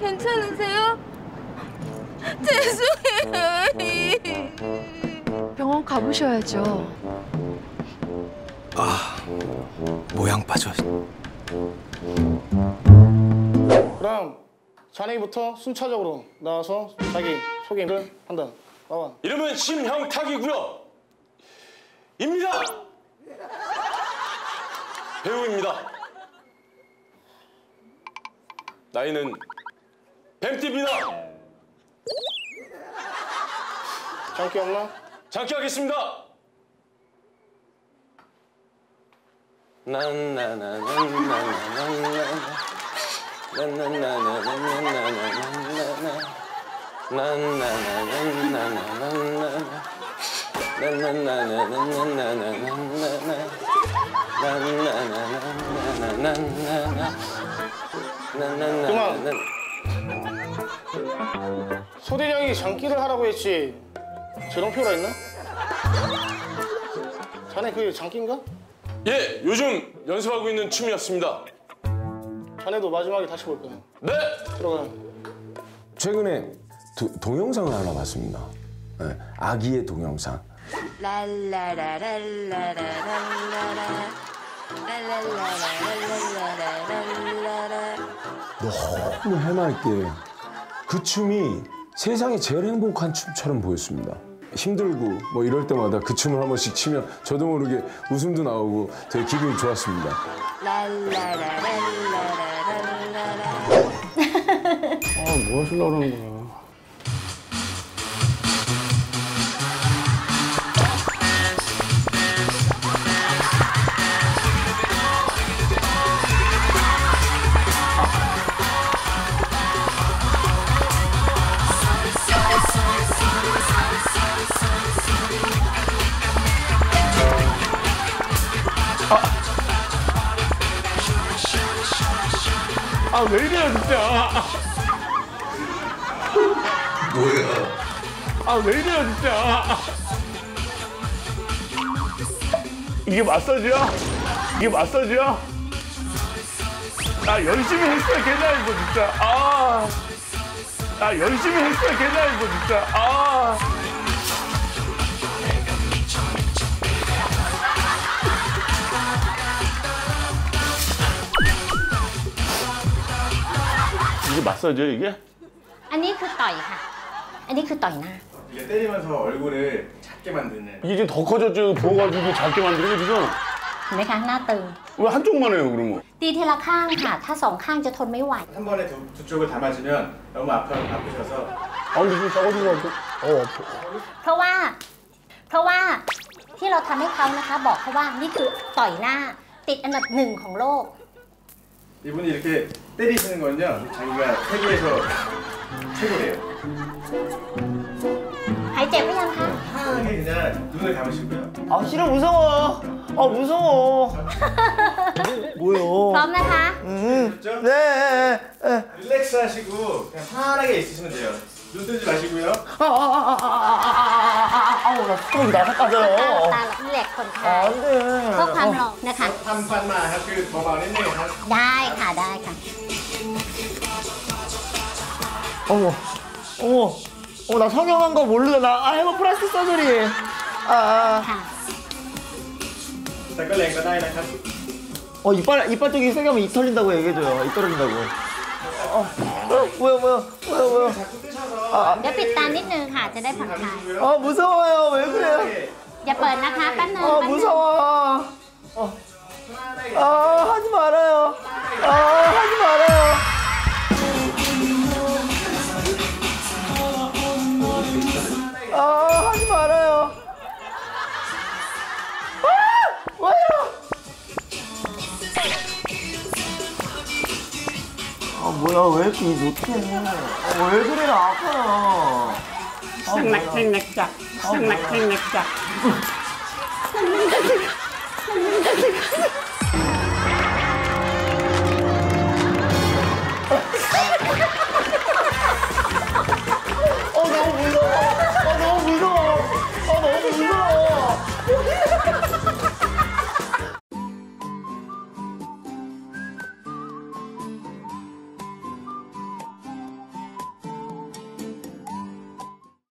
괜찮으세요? 죄송해요. 병원 가보셔야죠. 모양 빠져. 그럼 자네부터 순차적으로 나와서 자기 소개를 한다. 나와. 이름은 심형탁이고요. 입니다. 배우입니다. 나이는 뱀띠입니다. 장기 없나? 장기 하겠습니다. 그만. 소대장이 장기를 하라고 했지. 표가 있나? 자네 그게 장기인가? 예, 요즘 연습하고 있는 춤이었습니다. 자네도 마지막에 다시 볼 거야. 네, 들어가. 최근에 도- 동영상을 하나 봤습니다. 예, 아기의 동영상. 너무 해맑게 그 춤이 세상에 제일 행복한 춤처럼 보였습니다. 힘들고 뭐 이럴 때마다 그 춤을 한 번씩 치면 저도 모르게 웃음도 나오고 되게 기분이 좋았습니다. 아, 뭐 하시려고 그러는 거야. 아, 왜 이래요, 진짜. 아, 왜 이래요, 진짜. 이게 마사지야? 이게 마사지야? 아, 열심히 했어야 개나 이거 진짜. 아. 아, 열심히 했어야 개나 이거 진짜. 아. 이게 마사지야, 이게? อันนี้คือต่อยค่ะ อันนี้คือต่อยหน้า 이게 때리면서 얼굴을 작게 만드는 이게 지금 더 커졌죠. 부어가지고 작게 만드는 거 지금. เห็นไหมคะหน้าตึง 왜 한쪽만 해요, 그러면? ตีทีละข้างค่ะ ถ้าสองข้างจะทนไม่ไหว 한 번에 두, 두 쪽을 다 맞으면 너무 아파, 아프셔서 아, 근데 지금 작아진 거 같아. 어, 아파. เพราะว่า เพราะว่าที่เราทำให้เขานะคะ บอกเขาว่านี่คือต่อยหน้า ติดอันดับหนึ่งของโลก 이분이 이렇게 때리시는 건요 자기가 세계에서 최고래요 หายเจ็บหรือยังคะ 편하게 그냥 눈을 감으시고요 아 싫어 무서워. 아 무서워. พร้อ 뭐요? มนะคะ 그렇죠? 네. 에, 에. 릴렉스 하시고 그냥 편하게 있으시면 돼요 눈 뜨지 마시고요 아우 나 스트레스 나갈 ตา 까져요. ตาเหล็กคนไทย 안 เพื่อความ 돼. หลอกนะคะ 한판만 그 뭐 말했네 ได้ค่ะได้ค่ะ 어머, 어머, 어머 나 성형한 거 모르잖아. 아 해머 플라스틱 서저리. 아, 아. ค่ะ แต่ก็แรงก็ได้นะครับ 어 이빨 이빨 쪽이 세게 하면 입 털린다고 얘기해줘요. 입 떨어진다고. 어, 어 뭐야 뭐야 뭐야 뭐야. 자꾸 뜨셔서 เดี๋ยวปิดตานิดนึงค่ะ จะได้ผ่อนคลาย 감으시고요 아 무서워요. 왜 그래요? อย่าเปิดนะคะแป๊บนึง 아 แป๊บนึง 무서워. 어. 아 야왜 이렇게 못해? 아, 왜 그래 나 아파요. 아, 뭐야. 생맥 생맥자 생맥 생맥자